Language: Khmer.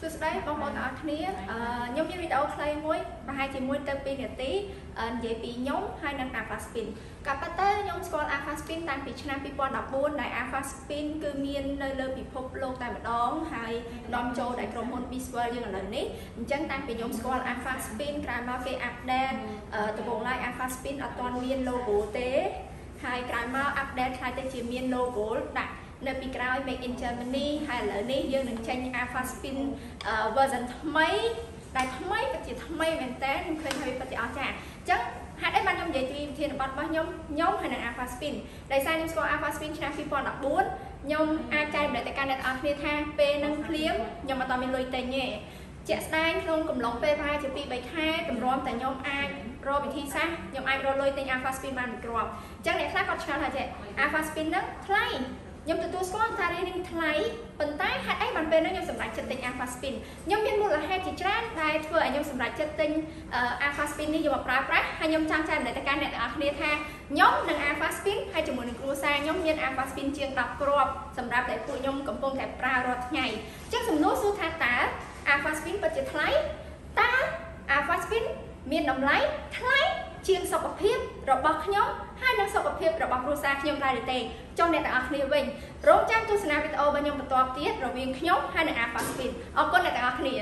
សួស្តីបងប្អូនទាំងអស់គ្នាអឺខ្ញុំមានវីដេអូខ្លីមួយប្រហែលជា1ទៅ2នាទីនិយាយពីខ្ញុំហើយនិង Alpha Spin ក៏ប៉ុន្តែខ្ញុំស្គាល់ Alpha Spin តាំងពីឆ្នាំ2014ដែល Alpha Spin គឺមាននៅលើពិភពលោកតែម្ដងហើយនាំចូលដោយក្រុមហ៊ុន Biswell យើងឥឡូវនេះអញ្ចឹងតាំងពីខ្ញុំស្គាល់ Alpha Spin ក្រោយមកគេ update ដំបូងឡើយ Alpha Spin អត់ទាន់មាន logo ទេ ហើយក្រោយមក update ខ្ល้ายទៅជាមាន logo ដាក់នៅពីក្រោយ Make in Germany ហើយឥឡូវនេះយើងនឹងចេញ Alpha Spin version ថ្មីដែលថ្មីពិតជាថ្មីមែនតើខ្ញុំឃើញហើយពិតជាអស្ចារ្យអញ្ចឹងហេតុអីបានខ្ញុំនិយាយពីវិធានបទរបស់ខ្ញុំខ្ញុំហើយនឹង Alpha Spin ដោយសារខ្ញុំស្គាល់ Alpha Spin ឆ្នាំ2014ខ្ញុំអាចចែកម្លែកទៅកាន់អ្នកទាំងអស់គ្នាថាពេលនឹងភ្លាមខ្ញុំអត់មានលុយទិញទេជាក់ស្ដែងក្នុងកំឡុងពេលប្រហែលជា2 3ខែតម្រាំតែខ្ញុំអាច រកវិធីសាស្ត្រខ្ញុំអាចរកលុយទិញ Alpha Spin បានមួយគ្រាប់អញ្ចឹងអ្នកខ្លះគាត់ឆ្ងល់ថាចេះ Alpha Spin ហ្នឹងថ្លៃខ្ញុំទទួលស្គាល់ថារៀងថ្លៃប៉ុន្តែហេតុអីបានពេលនោះខ្ញុំសម្រេចចិត្តទិញ Alpha Spin ខ្ញុំមានមូលហេតុជាច្រើនដែលធ្វើឲ្យខ្ញុំសម្រេចចិត្តទិញ Alpha Spin នេះយកមកប្រើប្រាស់ហើយខ្ញុំចង់ចែករំលែកទៅកាន់អ្នកទាំងអស់គ្នាថាខ្ញុំនឹង Alpha Spin ហើយជាមួយនឹងគ្រួសារខ្ញុំមាន Alpha Spin ជាង10គ្រាប់សម្រាប់តែពួកខ្ញុំកំពុងតែប្រើរាល់ថ្ងៃអញ្ចឹងសំណួរសួរថាតើ Alpha Spin ពិតជាថ្លៃតើ Alpha Spin មានតម្លៃថ្លៃជាងសុខភាពរបស់ខ្ញុំហើយនិងសុខភាពរបស់គ្រួសារខ្ញុំដែរទេចុះអ្នកទាំងអស់គ្នាវិញរងចាំទស្សនាវីដេអូរបស់ខ្ញុំបន្តទៀតរវាងខ្ញុំហើយនិង Alpha Spin អរគុណអ្នកទាំងអស់គ្នា